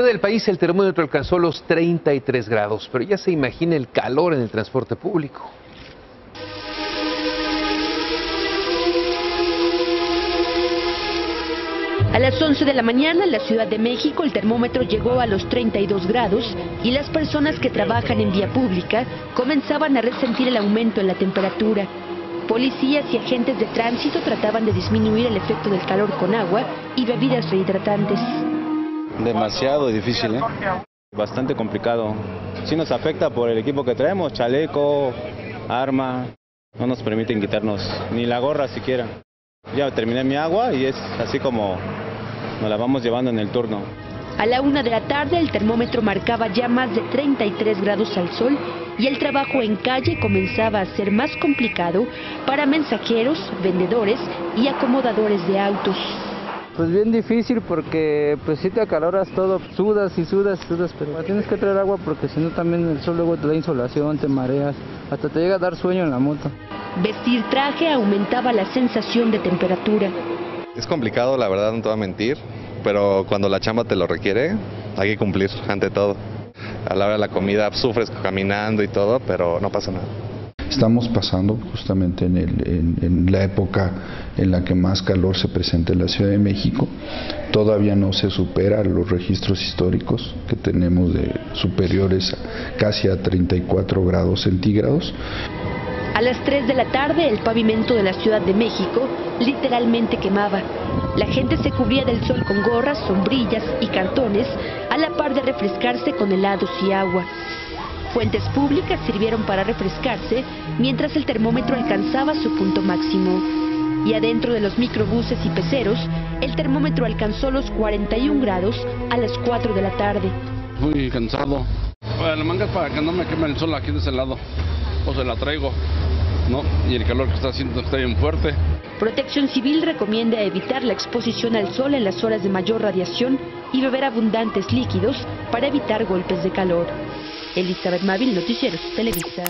del país el termómetro alcanzó los 33 grados, pero ya se imagina el calor en el transporte público. A las 11 de la mañana en la Ciudad de México el termómetro llegó a los 32 grados y las personas que trabajan en vía pública comenzaban a resentir el aumento en la temperatura. Policías y agentes de tránsito trataban de disminuir el efecto del calor con agua y bebidas rehidratantes. Demasiado difícil, ¿eh? Bastante complicado. Sí nos afecta por el equipo que traemos, chaleco, arma. No nos permiten quitarnos ni la gorra siquiera. Ya terminé mi agua y es así como nos la vamos llevando en el turno. A la una de la tarde el termómetro marcaba ya más de 33 grados al sol y el trabajo en calle comenzaba a ser más complicado para mensajeros, vendedores y acomodadores de autos. Pues bien difícil porque pues si te acaloras todo, sudas y sudas, sudas, pero tienes que traer agua porque si no también el sol luego te da insolación, te mareas, hasta te llega a dar sueño en la moto. Vestir traje aumentaba la sensación de temperatura. Es complicado, la verdad, no te voy a mentir, pero cuando la chamba te lo requiere, hay que cumplir ante todo. A la hora de la comida sufres caminando y todo, pero no pasa nada. Estamos pasando justamente en, en, la época en la que más calor se presenta en la Ciudad de México. Todavía no se supera los registros históricos que tenemos de superiores casi a 34 grados centígrados. A las 3 de la tarde el pavimento de la Ciudad de México literalmente quemaba. La gente se cubría del sol con gorras, sombrillas y cartones a la par de refrescarse con helados y agua. Fuentes públicas sirvieron para refrescarse mientras el termómetro alcanzaba su punto máximo. Y adentro de los microbuses y peceros, el termómetro alcanzó los 41 grados a las 4 de la tarde. Muy cansado. Bueno, la manga es para que no me queme el sol aquí de ese lado. O se la traigo. ¿no? Y el calor que está haciendo está bien fuerte. Protección Civil recomienda evitar la exposición al sol en las horas de mayor radiación y beber abundantes líquidos para evitar golpes de calor. Elizabeth Mávil, Noticieros, Televisa.